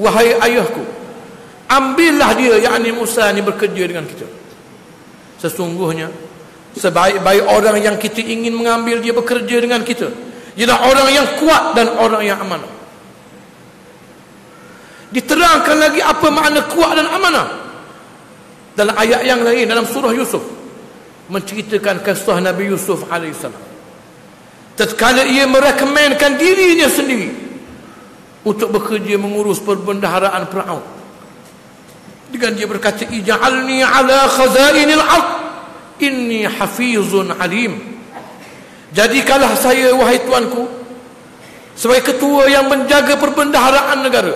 Wahai ayahku, ambillah dia, yakni Musa ini bekerja dengan kita. Sesungguhnya, sebaik-baik orang yang kita ingin mengambil dia bekerja dengan kita, ialah orang yang kuat dan orang yang amanah. Diterangkan lagi apa makna kuat dan amanah. Dalam ayat yang lain dalam surah Yusuf menceritakan kisah Nabi Yusuf alaihissalam. Tatkala ia merekomenkan dirinya sendiri untuk bekerja mengurus perbendaharaan Firaun dengan dia berkata ij'alni ala khazainil ard inni hafizun alim. Jadikanlah saya wahai tuanku sebagai ketua yang menjaga perbendaharaan negara.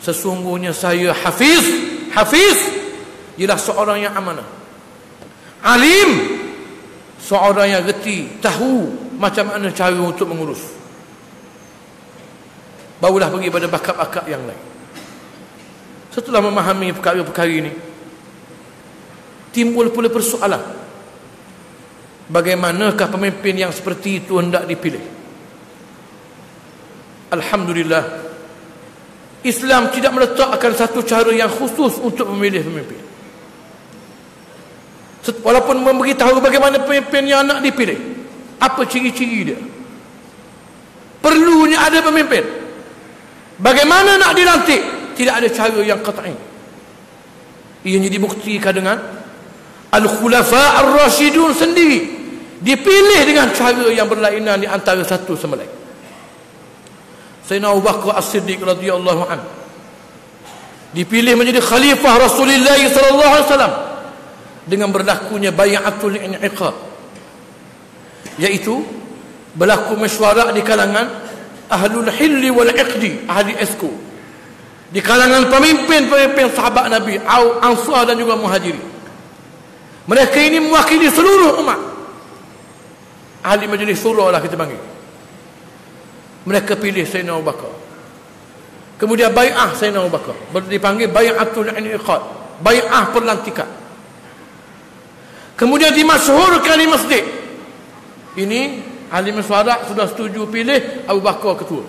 Sesungguhnya saya hafiz hafiz. Ialah seorang yang amanah. Alim. Seorang yang reti tahu macam mana cara untuk mengurus. Barulah pergi pada bakat-bakat yang lain. Setelah memahami perkara-perkara ini timbul pula persoalan. Bagaimanakah pemimpin yang seperti itu hendak dipilih? Alhamdulillah Islam tidak meletakkan satu cara yang khusus untuk memilih pemimpin. Walaupun memberitahu bagaimana pemimpin yang nak dipilih apa ciri-ciri dia? Perlunya ada pemimpin. Bagaimana nak dilantik? Tidak ada cara yang qat'i. Ianya dibuktikan dengan al-khulafa ar-rasyidun sendiri. Dipilih dengan cara yang berlainan di antara satu sama lain. Sayyidina Abu Bakar As-Siddiq radhiyallahu anhu dipilih menjadi khalifah Rasulullah sallallahu alaihi wasallam dengan berlakunya bayatul in'iqab iaitu berlaku mesyuarat di kalangan ahlul hilli wal iqdi ahli esku di kalangan pemimpin-pemimpin sahabat Nabi ansar dan juga muhajiri mereka ini mewakili seluruh umat ahli majlis surah lah kita panggil mereka pilih Sayyidina Abu Bakar kemudian bay'ah Sayyidina Abu Bakar dipanggil bay'atul in'iqad bay'ah perlantikan Kemudian dimasyhurkan di masjid. Ini ahli musyawarah sudah setuju pilih Abu Bakar ketua.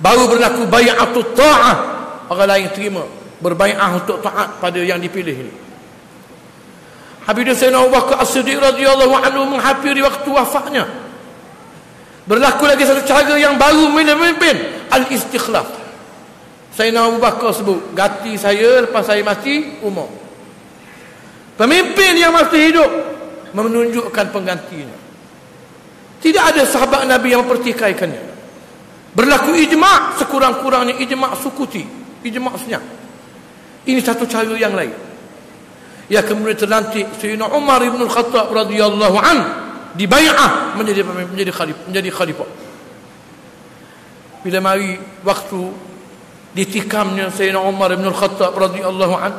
Baru berlaku bai'atut ta'ah. Orang lain terima berbai'ah untuk taat pada yang dipilih ini. Habis Sayyidina Abu Bakar As-Siddiq radhiyallahu anhu menghampiri waktu wafatnya. Berlaku lagi satu cara yang baru memilih pemimpin, al-istikhlaf. Sayyidina Abu Bakar sebut, ganti saya lepas saya mati, Umar. Pemimpin yang masih hidup menunjukkan penggantinya. Tidak ada sahabat Nabi yang mempertikaikannya. Berlaku ijma' sekurang-kurangnya ijma' sukuti, ijma' senyap. Ini satu cara yang lain. Ya kemudian terlantik Sayyidina Umar ibn Khattab radhiyallahu an dibai'ah menjadi menjadi khalifah menjadi khalifah. Bila mari waktu ditikamnya Sayyidina Umar bin Al-Khattab radhiyallahu an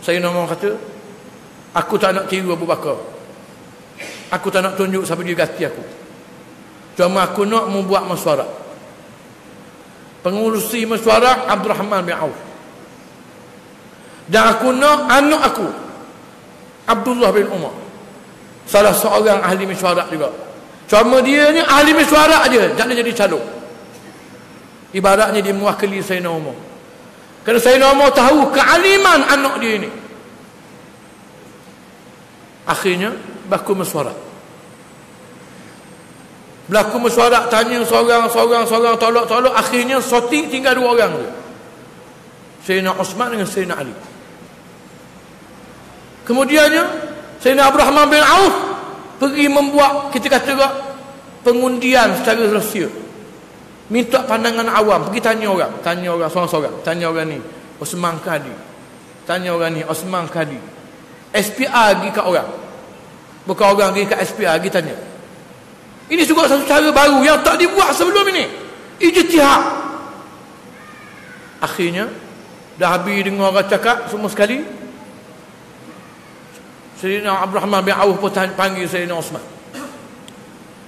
Sayyidina Umar kata aku tak nak tiru Abu Bakar. Aku tak nak tunjuk siapa dia ganti aku. Cuma aku nak membuat mesyuarat. Pengurusi mesyuarat Abdul Rahman bin Auf dan aku nak anak aku Abdullah bin Umar. Salah seorang ahli mesyuarat juga. Cuma dia ni ahli mesyuarat aja tak jadi calon ibaratnya dia mewakili Sayyidina Umar. Kerana Sayyidina Umar tahu kealiman anak dia ini akhirnya baku mesyuarat berlaku mesyuarat tanya seorang seorang seorang tolak tolak. Akhirnya sorti tinggal dua orang tu. Sayyidina Osman dengan Sayyidina Ali kemudiannya Sayyidina Abu Rahman bin Auf pergi membuat kita kata juga pengundian secara rahsia. Minta pandangan awam pergi tanya orang tanya orang seorang-seorang tanya orang ni Osman Kadi tanya orang ni Osman Kadi SPA pergi kat orang. Bukan orang pergi kat SPA pergi tanya. Ini juga satu cara baru yang tak dibuat sebelum ini. Ijtihad. Akhirnya dah habis dengar orang cakap semua sekali Sayyidina Abdul Rahman bin Auf pun panggil Sayyidina Osman.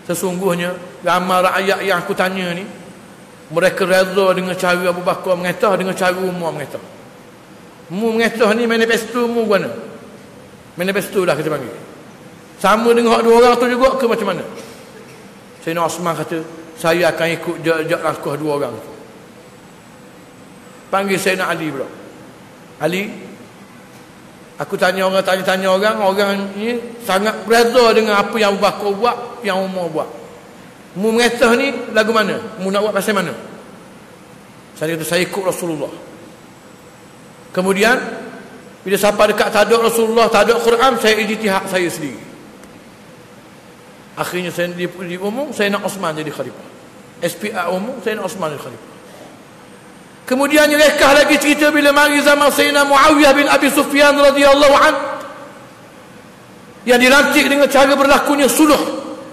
Sesungguhnya ramai rakyat yang aku tanya ni mereka reza dengan cara Abu Bakar mengetah dengan cara Umar mengetah. Mu mengetah ni manifesto mu mana? Manifesto lah kita panggil. Sama dengan dua orang tu juga ke macam mana? Sayyidina Osman kata saya akan ikut jejak langkah dua orang tu. Panggil Sayyidina Ali pula. Ali Aku tanya orang, tanya-tanya orang, orang ni sangat berbeza dengan apa yang Abu Bakar buat, yang Umar buat. Mu mengetah ni lagu mana? Mu nak buat pasal mana? Saya kata, saya ikut Rasulullah. Kemudian, bila siapa dekat tak Rasulullah, tak Quran, saya ijtihad saya sendiri. Akhirnya saya di umum, saya nak Osman jadi khalifah. SPA umum, saya nak Osman jadi khalifah. Kemudian rekah lagi cerita bila mari zaman Sayyidina Muawiyah bin Abi Sufyan radhiyallahu an yang dilantik dengan cara berlakunya suluh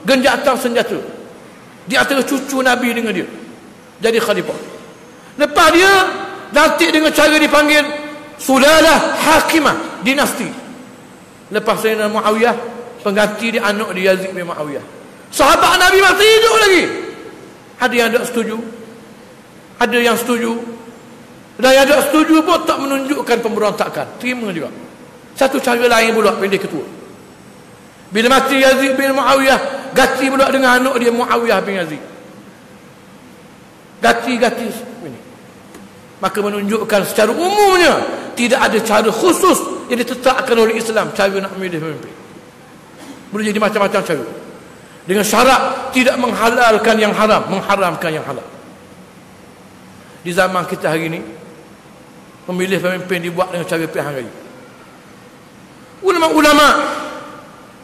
genjatan senjata. Di antara cucu Nabi dengan dia jadi khalifah. Lepas dia lantik dengan cara dipanggil sulalah hakimah dinasti. Lepas Sayyidina Muawiyah pengganti dia anak dia Yazid bin Muawiyah. Sahabat Nabi masih hidup lagi. Ada yang tak setuju ada yang setuju dan yang ada setuju pun tak menunjukkan pemberontakan. Terima juga. Satu cara lain pula pilih ketua. Bila mati Yazid bin Muawiyah, ganti pula dengan anak dia Muawiyah bin Yazid. Ganti-ganti ini. Maka menunjukkan secara umumnya tidak ada cara khusus yang ditetapkan oleh Islam cara nak memilih pemimpin. Boleh jadi macam-macam cara. Dengan syarat tidak menghalalkan yang haram, mengharamkan yang halal. Di zaman kita hari ini, memilih pemimpin dibuat dengan cara pilihan raya. Ulama-ulama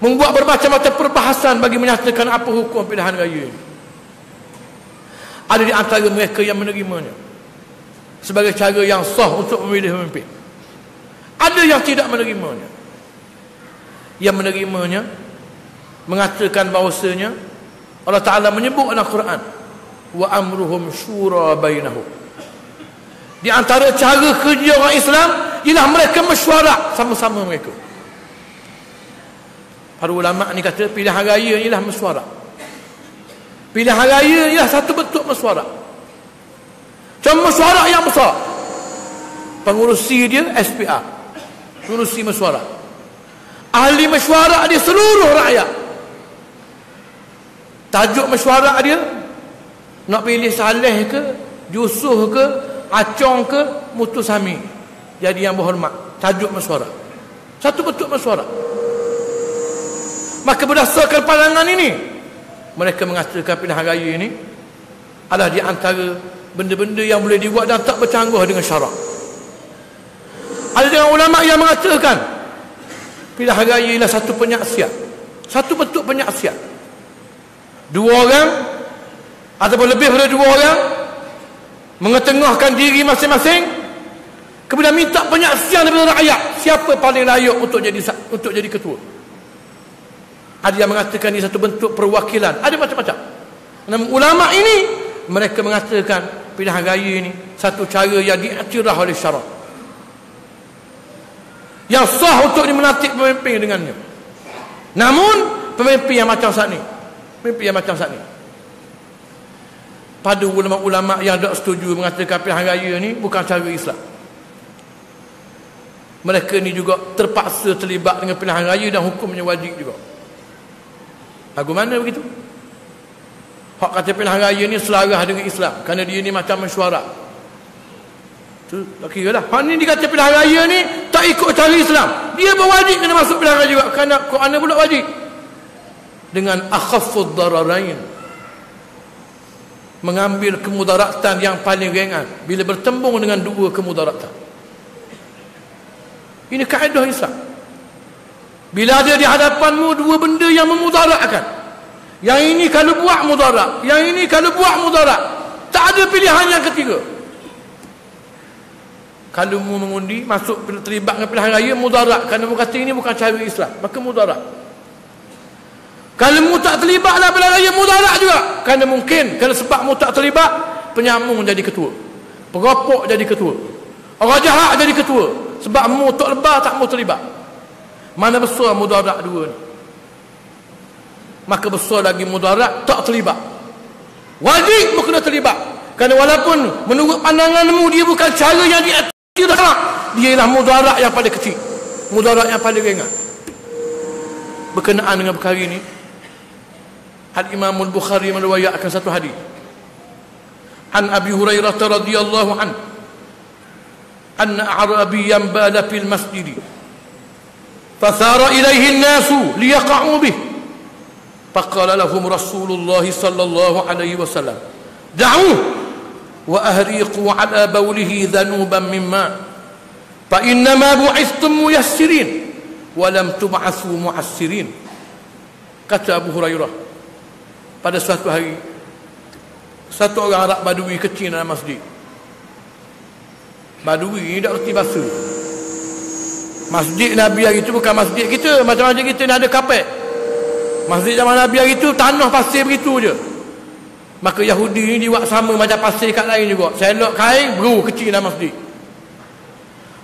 membuat bermacam-macam perbahasan bagi menyatakan apa hukum pilihan raya ini. Ada di antara mereka yang menerimanya sebagai cara yang sah untuk memilih pemimpin. Ada yang tidak menerimanya. Yang menerimanya mengatakan bahawasanya Allah Ta'ala menyebut dalam Quran wa amruhum syura bainahum di antara cara kerja orang Islam ialah mereka mesyuarat sama-sama mereka. Para ulama ni kata pilihan raya ialah mesyuarat. Pilihan raya ialah satu bentuk mesyuarat. Cuma mesyuarat yang besar. Pengurusi dia SPA. Pengurusi mesyuarat. Ahli mesyuarat dia seluruh rakyat. Tajuk mesyuarat dia nak pilih Saleh ke, Yusof ke, acong ke mutusami jadi yang berhormat tajuk mesyuarat satu bentuk mesyuarat maka berdasarkan pandangan ini mereka mengatakan pilihan raya ini adalah di antara benda-benda yang boleh dibuat dan tak bercangguh dengan syarak. Ada dengan ulama yang mengatakan pilihan raya ialah satu penyaksian. Satu bentuk penyaksian. Dua orang ataupun lebih daripada dua orang mengetengahkan diri masing-masing kemudian minta penyaksian daripada rakyat siapa paling layak untuk jadi untuk jadi ketua. Ada yang mengatakan ini satu bentuk perwakilan. Ada macam-macam. Namun ulama ini mereka mengatakan pilihan raya ini satu cara yang diiktiraf oleh syarak yang sah untuk dimenantik pemimpin dengannya. Namun pemimpin yang macam saat ni pemimpin yang macam saat ni pada ulama-ulama yang tak setuju mengatakan pilihan raya ni bukan cara Islam. Mereka ni juga terpaksa terlibat dengan pilihan raya dan hukumnya wajib juga. Lagu mana begitu? Hak kata pilihan raya ni selarah dengan Islam kerana dia ni macam mesyuarat. Tu tak kira lah. Hak ni dikata pilihan raya ni tak ikut cara Islam. Dia berwajib kena masuk pilihan raya juga kerana Quran pula wajib. Dengan akhaffud dararain mengambil kemudaratan yang paling ringan bila bertembung dengan dua kemudaratan. Ini kaedah Islam. Bila ada di hadapanmu dua benda yang memudaratkan yang ini kalau buat mudarat yang ini kalau buat mudarat tak ada pilihan yang ketiga. Kalau mu mengundi masuk terlibat dengan pilihan raya mudarat. Kerana mu kata ini bukan cara Islam maka mudarat kalau mu tak terlibat dalam pilihan raya mudarat juga. Kerana mungkin kerana sebab mu tak terlibat penyambung jadi ketua. Perokok jadi ketua. Orang jahat jadi ketua. Sebab mu tak lebar tak mu terlibat. Mana besar mudarat dua ni? Maka besar lagi mudarat tak terlibat. Wajib mu kena terlibat. Kerana walaupun menurut pandanganmu dia bukan cara yang dia dia ialah mudarat yang paling kecil. Mudarat yang paling ringan. Berkenaan dengan perkara ini Al-Imam Al-Bukhari meluayakkan satu hadis An Abi Hurairah radhiyallahu an anna a'rabiyyan bala fil masjid fathara ilayhi an-nas liyaqa'u bih faqala lahum Rasulullah sallallahu alaihi wasallam da'uhu وأهريقوا على بوله ذنوبا مما فإنما بعثتم ميسرين ولم تبعثوا معسرين kata Abu Hurairah pada suatu hari satu orang Arab Badui kecil dalam masjid. Badui ni tak reti bahasa Masjid Nabi hari itu bukan masjid kita Macam masjid kita ni ada kapet. Masjid zaman Nabi hari itu tanah pasir begitu je. Maka Yahudi ni buat sama macam pasir kat lain juga. Selok kain bro kecil dalam masjid.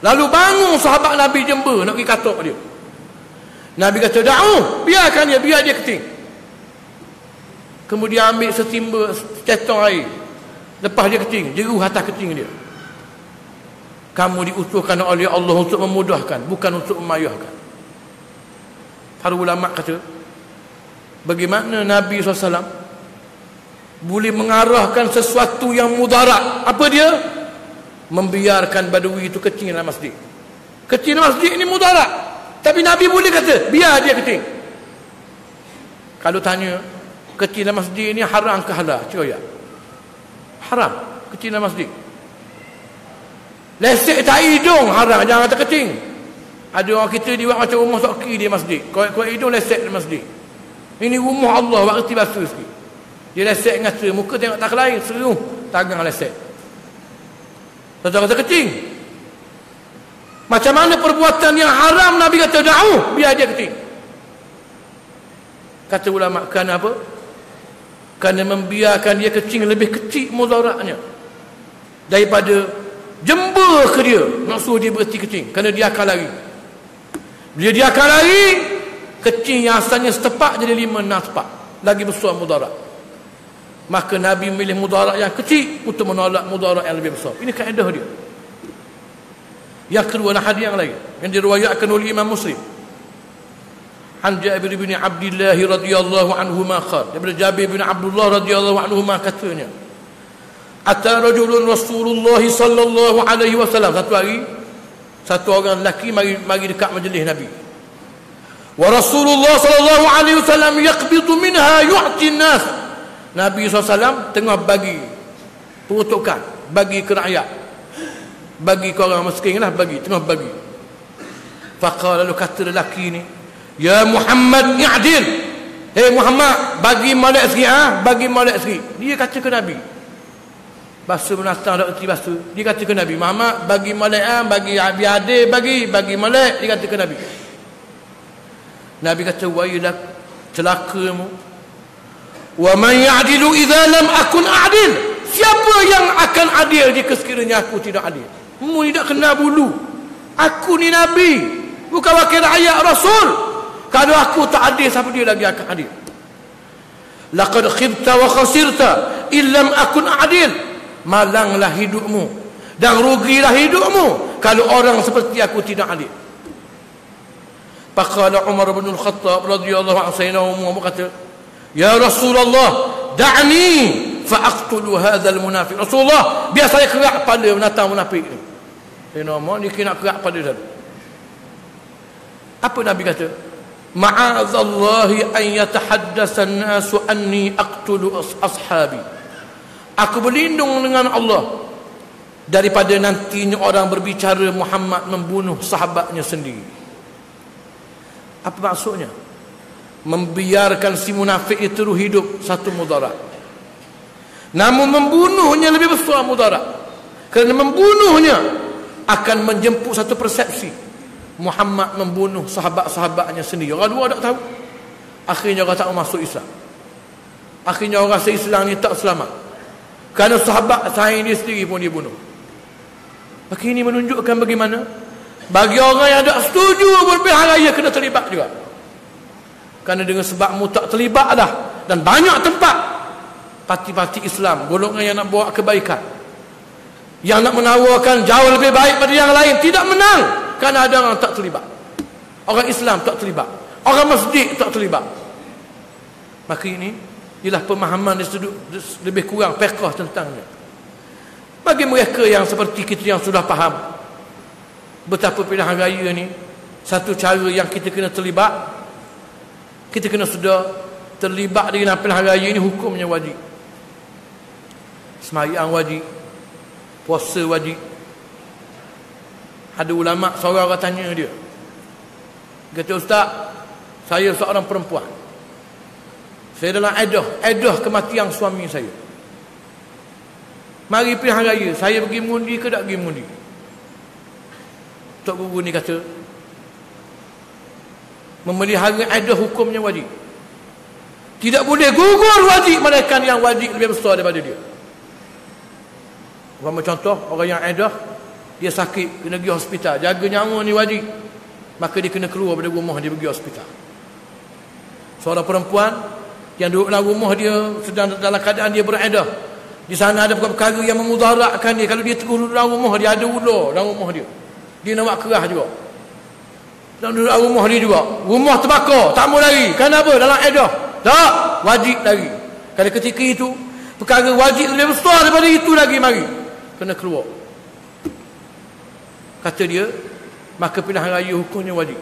Lalu bangun sahabat Nabi jember nak pergi katok dia. Nabi kata da'u biarkan dia biar dia keting Kemudian ambil setimba Cetok air. Lepas dia keting Jeruh atas keting dia. Kamu diutuhkan oleh Allah Untuk memudahkan Bukan untuk memayahkan Para ulama kata Bagaimana Nabi SAW Boleh mengarahkan sesuatu yang mudarat? Apa dia? Membiarkan badui itu kecil dalam masjid. Kecil dalam masjid ini mudarat. Tapi Nabi boleh kata Biar dia kecil Kalau tanya kecil masjid ni haram ke halal? Cuba ya. Haram. Kecil masjid. Lesek tak hidung haram. Jangan kata kecil. Ada orang kita dia buat macam rumah soki di masjid. Kuat-kuat hidung lesek di masjid. Ini rumah Allah buat reti basuh sikit. Dia lesek dengan muka tengok tak lain seru. Tangan lesek. Satu kata kecil. Macam mana perbuatan yang haram Nabi kata da'u biar dia kecil. Kata ulama kerana apa kerana membiarkan dia kecil lebih kecil mudaratnya. Daripada jember ke dia nak suruh dia berhenti kecil. Kerana dia akan lari. Bila dia akan lari kecil yang asalnya setepak jadi lima enam sepak. Lagi besar mudarat. Maka Nabi memilih mudarat yang kecil untuk menolak mudarat yang lebih besar. Ini kaedah dia. Yang kedua hadis yang lain. Yang diriwayatkan oleh Imam Muslim An Jabir bin Abdullah radhiyallahu anhu ma qala daripada Jabir bin Abdullah radhiyallahu anhu ma katanya Ata rajulun Rasulullah sallallahu alaihi wasallam. Satu hari satu orang lelaki mari mari dekat majlis Nabi. Wa Rasulullah sallallahu alaihi wasallam yaqbidu minha yu'ti an-nas. Nabi SAW tengah bagi peruntukan bagi ke rakyat. Bagi ke orang miskin lah bagi tengah bagi. Faqala lalu kata lelaki ni Ya Muhammad i'dil. Hei Muhammad, bagi molek sikit ah, ha? bagi molek sikit. Dia kata ke Nabi. Bahasa menatang tak erti bahasa. Dia kata ke Nabi, Muhammad bagi molek ah, ha? bagi biar adil bagi, bagi molek dia kata ke Nabi. Nabi kata wailak celakamu wa man ya'dilu idza lam akun a'dil siapa yang akan adil jika sekiranya aku tidak adil mu tidak kena bulu aku ni nabi bukan wakil rakyat rasul kalau aku tak adil siapa dia lagi akan adil laqad khibta wa khasirta illam akun adil malanglah hidupmu dan rugilah hidupmu kalau orang seperti aku tidak adil Faqala Umar bin Al-Khattab radhiyallahu anhu sayyidina Umar berkata Ya Rasulullah, da'ni fa'aqtulu hadzal munafiq. Rasulullah, biar saya kerak pada menatang munafik ni. Dia nama ni kena kerak pada dia. Apa Nabi kata? Ma'azallahi an yatahaddasa an-nasu anni aqtulu ashabi. Aku berlindung dengan Allah daripada nantinya orang berbicara Muhammad membunuh sahabatnya sendiri. Apa maksudnya? membiarkan si munafik itu hidup satu mudarat namun membunuhnya lebih besar mudarat kerana membunuhnya akan menjemput satu persepsi Muhammad membunuh sahabat-sahabatnya sendiri. Orang dua tak tahu. Akhirnya orang tak masuk Islam. Akhirnya orang se-Islam ni tak selamat. Kerana sahabat saya ini sendiri pun dibunuh maka ini menunjukkan bagaimana bagi orang yang tak setuju berpihak raya kena terlibat juga. Kerana dengan sebabmu tak terlibat dah. Dan banyak tempat parti-parti Islam golongan yang nak bawa kebaikan yang nak menawarkan jauh lebih baik pada yang lain tidak menang kerana ada orang tak terlibat. Orang Islam tak terlibat. Orang masjid tak terlibat. Maka ini ialah pemahaman lebih kurang pekah tentangnya bagi mereka yang seperti kita yang sudah faham betapa pilihan raya ni satu cara yang kita kena terlibat kita kena sudah terlibat dengan pilihan raya ini hukumnya wajib. Semayang wajib puasa wajib ada ulama seorang orang tanya dia. Kata ustaz saya seorang perempuan. Saya dalam edah edah kematian suami saya. Mari pilihan raya saya pergi mundi ke tak pergi mundi Tok Guru ni kata memelihara ada hukumnya wajib. Tidak boleh gugur wajib mereka yang wajib lebih besar daripada dia. Umpama contoh orang yang ada dia sakit kena pergi hospital. Jaga nyawa ni wajib. Maka dia kena keluar dari rumah dia pergi hospital. Seorang perempuan yang duduk dalam rumah dia sedang dalam keadaan dia beredah di sana ada perkara yang memudaratkan dia. Kalau dia terus dalam rumah dia ada ular dalam rumah dia. Dia nak kerah juga. Dan duduk rumah dia juga. Rumah terbakar tak mau lari. Kenapa? Dalam edah tak wajib lari. Kalau ketika itu perkara wajib lebih besar daripada itu lagi mari. Kena keluar kata dia maka pilihan raya hukumnya wajib.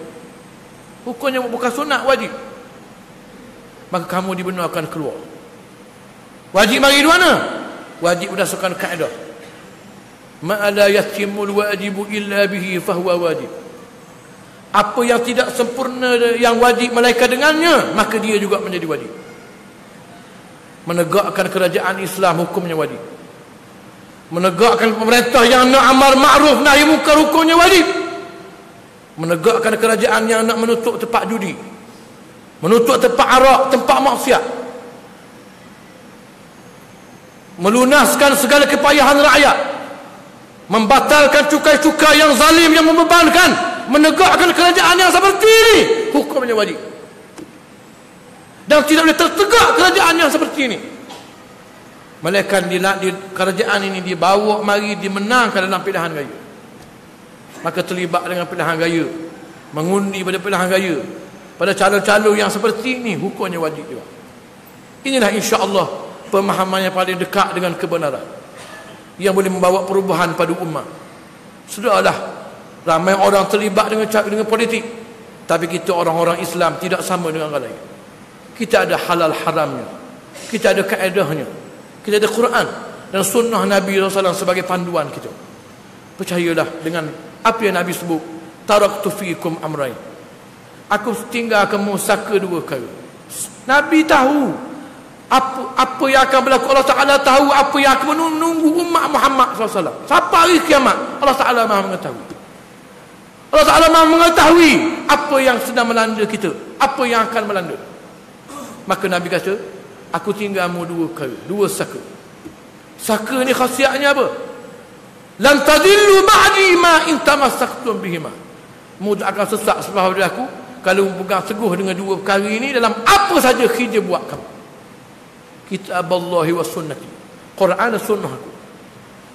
Hukumnya bukan sunat wajib. Maka kamu dibenarkan keluar. Wajib di mana? Wajib berdasarkan kaedah. Ma'ala yatimul wajibu illa bihi fahuwa wajib. Apa yang tidak sempurna yang wajib malaikat dengannya maka dia juga menjadi wajib. Menegakkan kerajaan Islam hukumnya wajib menegakkan pemerintah yang nak amar ma'ruf nahi munkar hukumnya wajib. Menegakkan kerajaan yang nak menutup tempat judi. Menutup tempat arak tempat maksiat. Melunaskan segala kepayahan rakyat. Membatalkan cukai-cukai yang zalim yang membebankan. Menegakkan kerajaan yang seperti ini. Hukumnya wajib. Dan tidak boleh tertegak kerajaan yang seperti ini malaikat di, di kerajaan ini dibawa mari dimenangkan dalam pilihan raya. Maka terlibat dengan pilihan raya. Mengundi pada pilihan raya. Pada calon-calon yang seperti ini hukumnya wajib juga. Inilah insya-Allah pemahaman yang paling dekat dengan kebenaran. Yang boleh membawa perubahan pada umat. Sudahlah ramai orang terlibat dengan dengan politik. Tapi kita orang-orang Islam tidak sama dengan orang lain. Kita ada halal haramnya. Kita ada kaedahnya kita ada Quran dan sunnah Nabi SAW sebagai panduan kita. Percayalah dengan apa yang Nabi sebut taraktu fikum amrain aku tinggal kamu saka dua kali Nabi tahu apa apa yang akan berlaku. Allah Taala tahu apa yang akan menunggu umat Muhammad SAW. Sampai hari kiamat Allah Taala Maha mengetahui. Allah Ta'ala mahu mengetahui apa yang sedang melanda kita apa yang akan melanda. Maka Nabi kata, aku tinggalmu dua kali, dua saka. Saka ni khasiatnya apa? Lan tadillu ba'di ma in tamassaktum bihima. Mudah akan sesak sebab aku kalau pegang teguh dengan dua perkara ini dalam apa saja kerja buat kamu. Kitab Allah wa sunnati. Quran dan sunnah aku.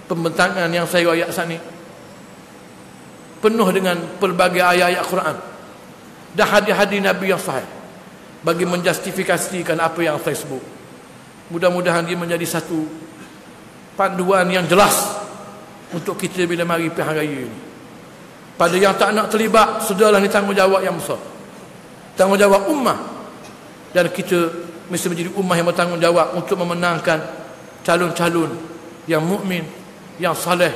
Pembentangan yang saya ayat ini penuh dengan pelbagai ayat-ayat Quran dan hadis-hadis Nabi yang sahih bagi menjustifikasikan apa yang saya sebut. Mudah-mudahan dia menjadi satu panduan yang jelas untuk kita bila mari pihak raya ini. Pada yang tak nak terlibat, sudahlah ni tanggungjawab yang besar. Tanggungjawab ummah. Dan kita mesti menjadi ummah yang bertanggungjawab untuk memenangkan calon-calon yang mukmin, yang saleh,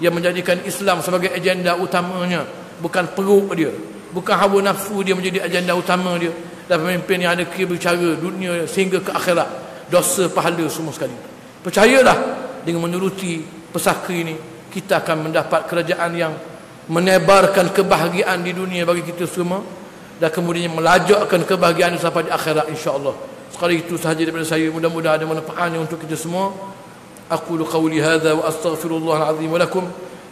yang menjadikan Islam sebagai agenda utamanya, bukan perut dia, bukan hawa nafsu dia menjadi agenda utama dia dan pemimpin yang ada kira bicara dunia sehingga ke akhirat dosa pahala semua sekali. Percayalah dengan menuruti pesaka ini kita akan mendapat kerajaan yang menebarkan kebahagiaan di dunia bagi kita semua dan kemudian melajakkan kebahagiaan sampai di akhirat insya-Allah. Sekali itu sahaja daripada saya. Mudah-mudahan ada manfaatnya untuk kita semua. Aku qauli hadza wa astaghfirullah alazim wa lakum.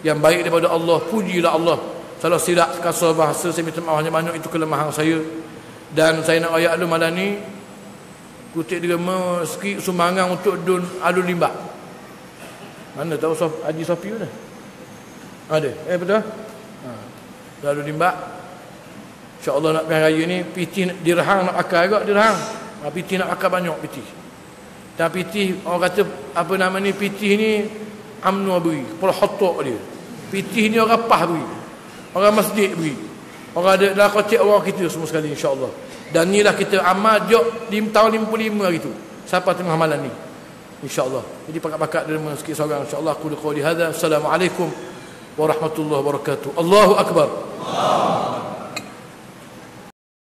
Yang baik daripada Allah pujilah Allah. Kalau silap kasar bahasa saya minta maaf hanya mana itu kelemahan saya dan saya nak ayat alu malam ni kutip derma sikit sumbangan untuk dun alu limbah. Mana tahu Sof, Haji Sofi dah. Ada. Eh betul? Ha. alu limbah. insyaAllah nak pergi raya ni piti dirham nak akal agak dirham ha, piti nak akal banyak piti. Dan piti orang kata apa nama ni piti ni amnu beri kepala hotok dia. Piti ni orang pah beri. Orang masjid beri. Orang ada dah kocek orang kita semua sekali insyaAllah dan inilah kita amal jok di tahun 55 hari tu. Siapa tengah malam ni? insyaAllah. Jadi pakat-pakat derma sikit seorang. insyaAllah aku di hadha. Assalamualaikum warahmatullahi wabarakatuh. Allahu Akbar. Allah.